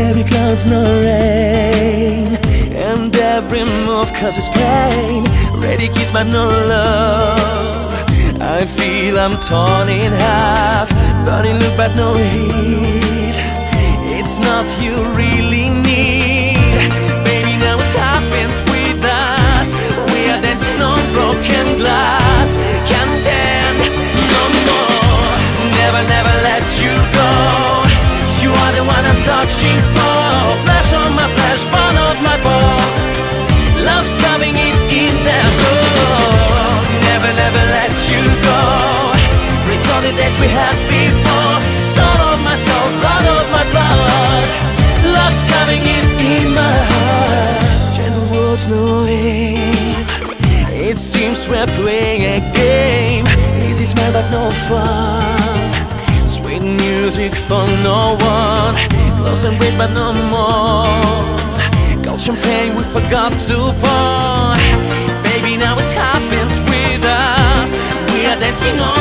heavy clouds, no rain. And every move causes pain. Ready kiss but no love. I feel I'm torn in half. Burning look but no heat. It's not you really need. Baby now it's happened with us. We are dancing on broken glass. Can't stand no more. Never, never let you go. You are the one I'm searching we had before. Soul of my soul, blood of my blood. Love's coming in in my heart. Gentle words, no hate It seems we're playing a game. Easy smile but no fun. Sweet music for no one. Close embrace but no more. Gold champagne we forgot to pour. Baby now it's happened with us. We are dancing on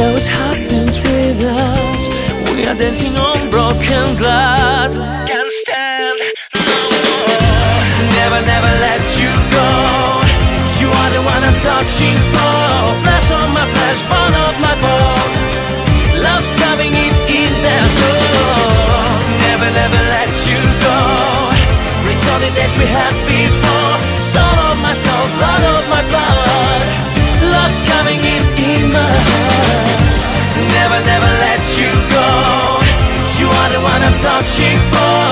It's happened with us. We are dancing on broken glass. Can't stand no more. Never, never let you go. You are the one I'm searching searching for